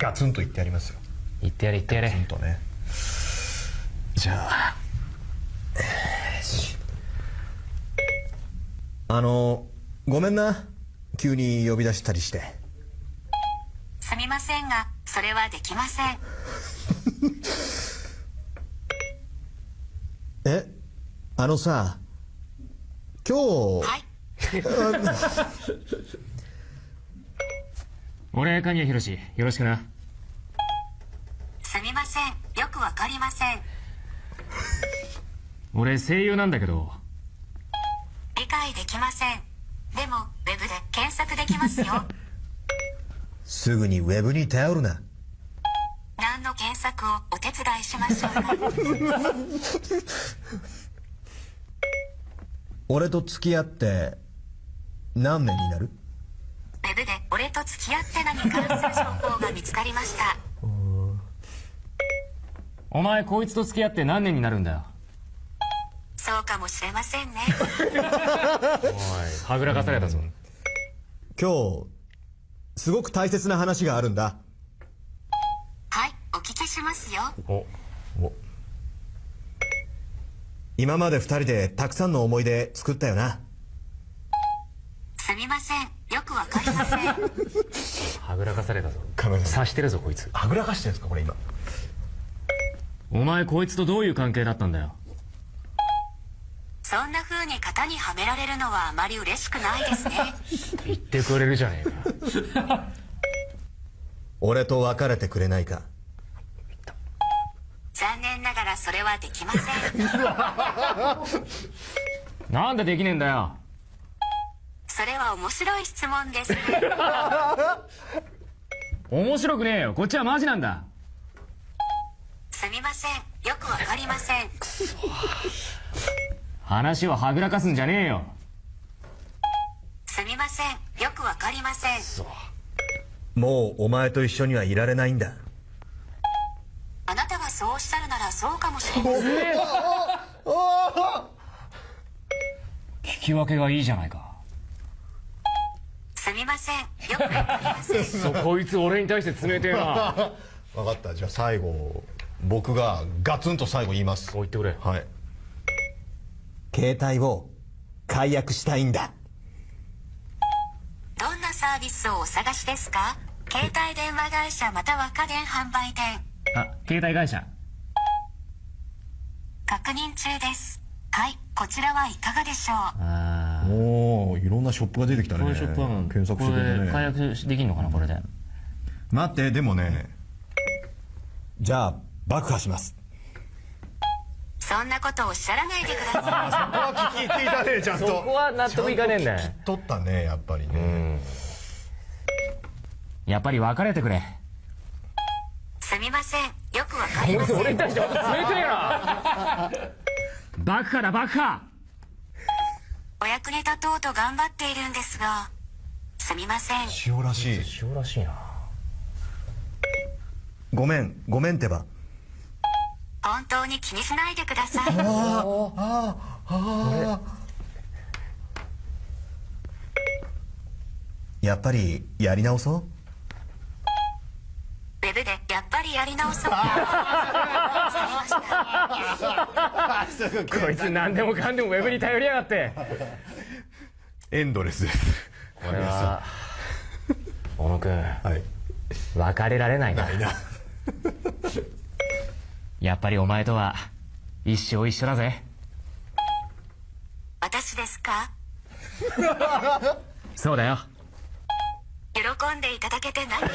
ガツンと言ってやりますよ。言ってやれ言ってやれ。ほんとね。じゃあ。あのごめんな。急に呼び出したりして。すみませんがそれはできません。え？あのさ今日。はい 俺神谷博よろしくな。すみません。よくわかりません。俺声優なんだけど。理解できません。でもウェブで検索できますよ。すぐにウェブに頼るな。何の検索をお手伝いしましょう。か 俺と付き合って何年になる？ウェブで俺と付き合って何に関する情報が見つかりました。お前こいつと付き合って何年になるんだよ？そうかもしれませんね。はぐらかされたぞ。今日すごく大切な話があるんだ。はいお聞きしますよ。お。今まで二人でたくさんの思い出作ったよな。すみませんよくわかりません。はぐらかされたぞ。察してるぞこいつ。はぐらかしてるんですかこれ今。お前こいつとどういう関係だったんだよ。そんな風に型にはめられるのはあまり嬉しくないですね。言ってくれるじゃねえか。俺と別れてくれないか。残念ながらそれはできません。なんでできねえんだよそれは面白い質問です。ね 面白くねえよ。こっちはマジなんだ。すみません。よくわかりません。話をはぐらかすんじゃねえよ。すみません。よくわかりません。もうお前と一緒にはいられないんだ。あなたがそうおっしゃるならそうかもしれません。聞き分けがいいじゃないかすみませんよくわかりませんそうこいつ俺に対して冷てえな。分かった。じゃあ最後僕がガツンと最後言います。お言ってくれ。はい。携帯を解約したいんだ。どんなサービスをお探しですか？携帯電話会社または家電販売店。あ携帯会社。確認中です。はいこちらはいかがでしょう？ああおおいろんなショップが出てきたね。こういうショップはもう検索してくれてこれ解ね約できんのかなこれで。待ってでもねじゃあ爆破します。そんなことおっしゃらないでくださ聞いていたねちゃんそこは納得いかねえんだよ。取ったねやっぱりね。やっぱり別れてくれ。いすみません。よくわかりません。俺に対して冷てえな爆破だ爆破お役に立とうと頑張っているんですがすみません。塩らしい。塩らしいな。ごめんごめんってば。本当に気にしないでください。やっぱりやり直そうやっぱりやり直そう こいつ何でもかんでもウェブに頼りやがって。エンドレスです。これは 小野君はい。別れられないな。ないな。やっぱりお前とは一生一緒だぜ。私ですか？そうだよ。喜んでいただけて何より